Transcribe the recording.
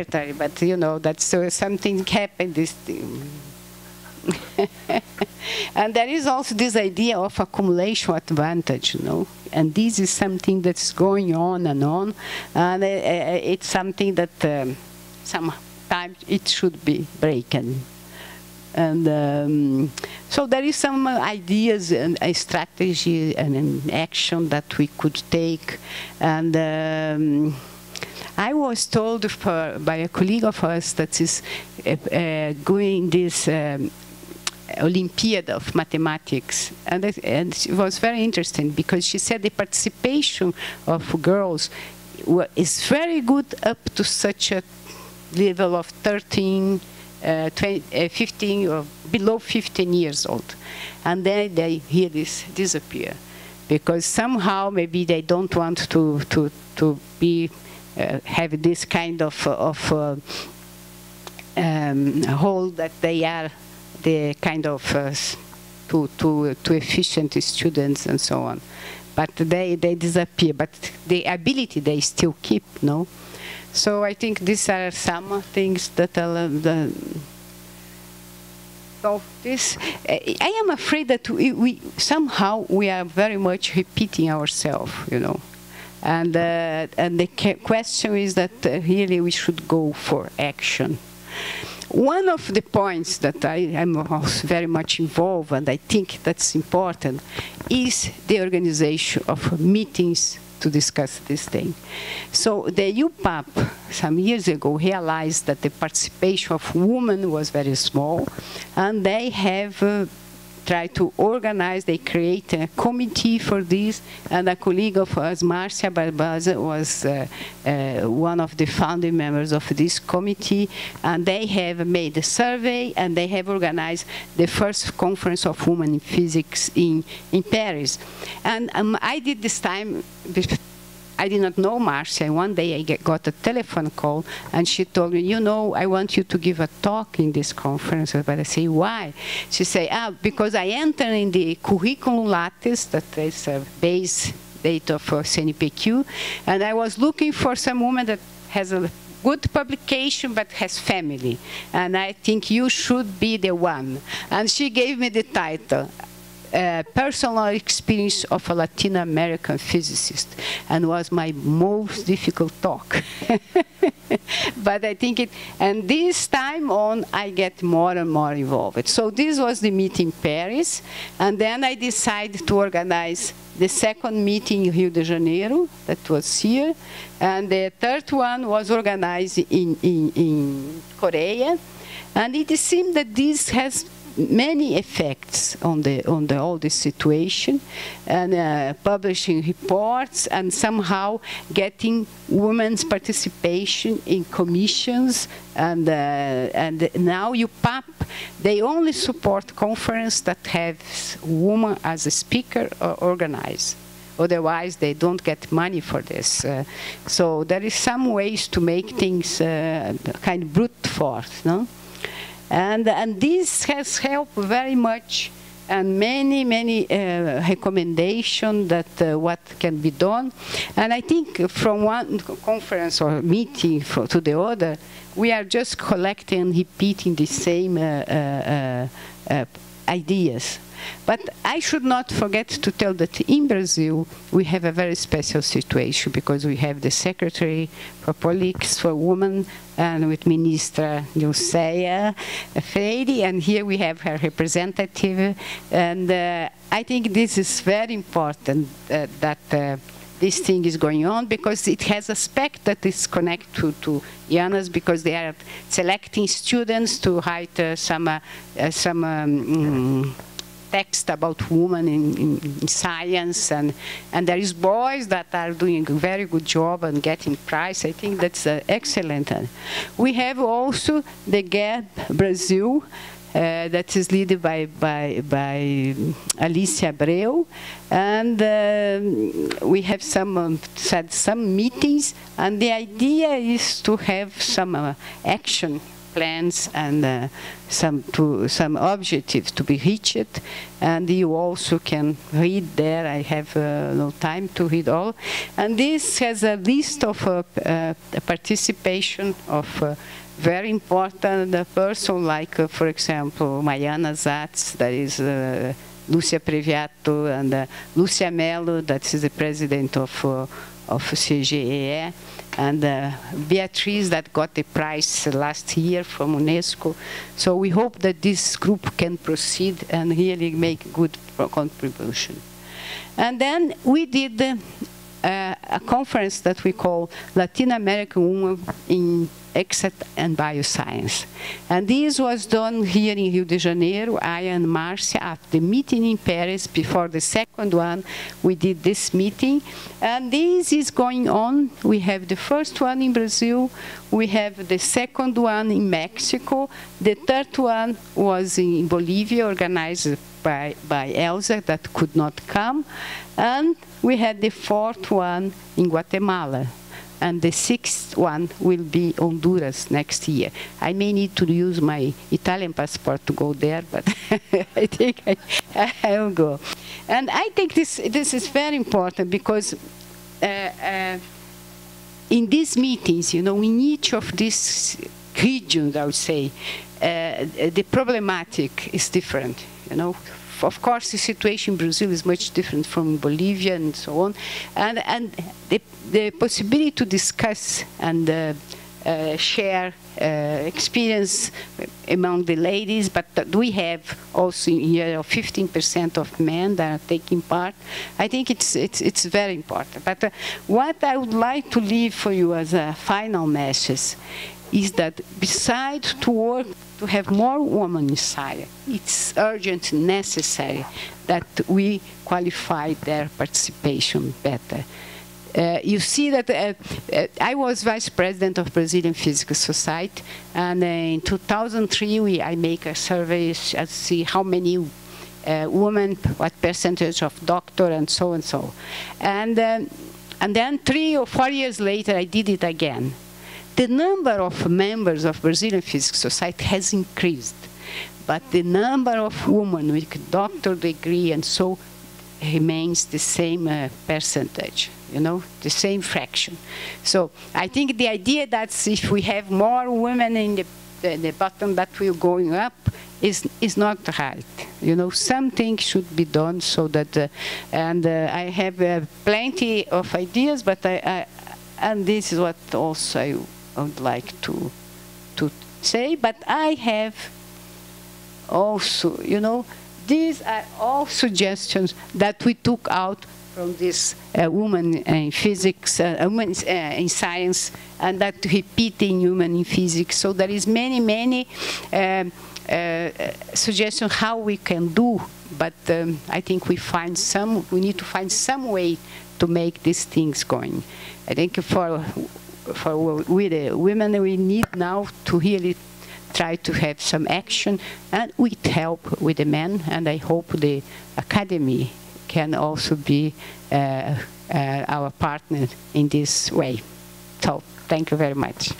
secretary, but you know, that's uh, something happened this and there is also this idea of accumulation advantage, you know, and this is something that's going on and on, and uh, uh it's something that um, sometimes it should be broken. And um, so there is some ideas and a strategy and an action that we could take. And um, I was told for, by a colleague of us that is uh, uh, going this um, Olympiad of mathematics. And, it, and it was very interesting because she said the participation of girls is very good up to such a level of 13, uh, 20, uh, 15 or below 15 years old. And then they hear this disappear because somehow maybe they don't want to, to, to be, have this kind of, of uh, um, hold that they are the kind of uh, too, too, too efficient students and so on. But they, they disappear, but the ability they still keep, no? So I think these are some things that are the, so this, I am afraid that we, we, somehow we are very much repeating ourselves, you know. And, uh, and the question is that uh, really we should go for action. One of the points that I am very much involved, and I think that's important, is the organization of meetings to discuss this thing. So the IUPAP some years ago realized that the participation of women was very small, and they have uh, try to organize, they create a committee for this, and a colleague of us, Marcia Barbosa, was uh, uh, one of the founding members of this committee, and they have made a survey, and they have organized the first conference of women in physics in, in Paris. And um, I did this time I did not know Marcia. One day I get, got a telephone call, and she told me, you know, I want you to give a talk in this conference. But I say, why? She said, ah, because I entered in the curriculum Lattes, that is a base data for CNPq, and I was looking for some woman that has a good publication but has family and I think you should be the one and she gave me the title personal experience of a Latin American physicist and was my most difficult talk. but I think it, and this time on, I get more and more involved. So this was the meeting in Paris, and then I decided to organize the second meeting in Rio de Janeiro, that was here, and the third one was organized in, in, in Korea, and it seemed that this has many effects on the on the all this situation and uh, publishing reports and somehow getting women's participation in commissions and uh, and now IUPAP they only support conference that has woman as a speaker or organize otherwise they don't get money for this uh, so there is some ways to make things uh, kind of brute force no and, and this has helped very much and many, many uh, recommendations that uh, what can be done. And I think from one conference or meeting for, to the other, we are just collecting and repeating the same uh, uh, uh ideas. But I should not forget to tell that in Brazil, we have a very special situation because we have the Secretary for Politics for Women and with Minister Nilcéa Freire, and here we have her representative. And uh, I think this is very important uh, that uh, this thing is going on because it has aspect that is connected to, to IANAS because they are selecting students to write uh, some, uh, some um, mm, text about women in, in, in, science, and, and there is boys that are doing a very good job and getting prize. I think that's uh, excellent. We have also the GAP Brazil, uh, that is led by, by, by Alicia Abreu. And uh, we have some, um, some meetings, and the idea is to have some uh, action plans and uh, some to some objectives to be reached. And you also can read there. I have uh, no time to read all. And this has a list of uh, uh, participation of uh, very important person, like, uh, for example, Mayana Zatz, that is Lucia Previato, and Lucia Mello, that is the president of, of CGEE, and uh, Beatriz, that got the prize last year from UNESCO. So we hope that this group can proceed and really make good contribution. And then we did uh, a conference that we call Latin American Women in Exat and Bioscience. And this was done here in Rio de Janeiro, I and Marcia, after the meeting in Paris, before the second one, we did this meeting. And this is going on. We have the first one in Brazil, we have the second one in Mexico, the third one was in Bolivia, organized by, by Elsa, that could not come, and we had the fourth one in Guatemala and the sixth one will be Honduras next year. I may need to use my Italian passport to go there, but I think I, I, will go. And I think this, this is very important because uh, uh, in these meetings, you know, in each of these regions, I would say, uh, the problematic is different, you know, of course, the situation in Brazil is much different from Bolivia and so on. And, and the, the possibility to discuss and uh, uh, share uh, experience among the ladies, but we have also here 15% of men that are taking part. I think it's, it's, it's very important. But uh, what I would like to leave for you as a final message is that besides to work to have more women inside, it's urgent necessary that we qualify their participation better. Uh, you see that uh, uh, I was vice president of Brazilian Physical Society, and in 2003 we, I make a survey to see how many uh, women, what percentage of doctor, and so and so. And, um, and then three or four years later I did it again the number of members of Brazilian Physics Society has increased, but the number of women with doctor degree and so remains the same uh, percentage, you know, the same fraction. So I think the idea that if we have more women in the, the, the bottom that we're going up is, is not right. You know, something should be done so that, uh, and uh, I have uh, plenty of ideas, but I, I, and this is what also I I would like to to say, but I have also, you know, these are all suggestions that we took out from this uh, woman in physics, uh, women uh, in science, and that repeating human in physics. So there is many, many um, uh, suggestions how we can do, but um, I think we find some, we need to find some way to make these things going. I think for for we the women we need now to really try to have some action and with help with the men and I hope the academy can also be uh, uh, our partner in this way. So thank you very much.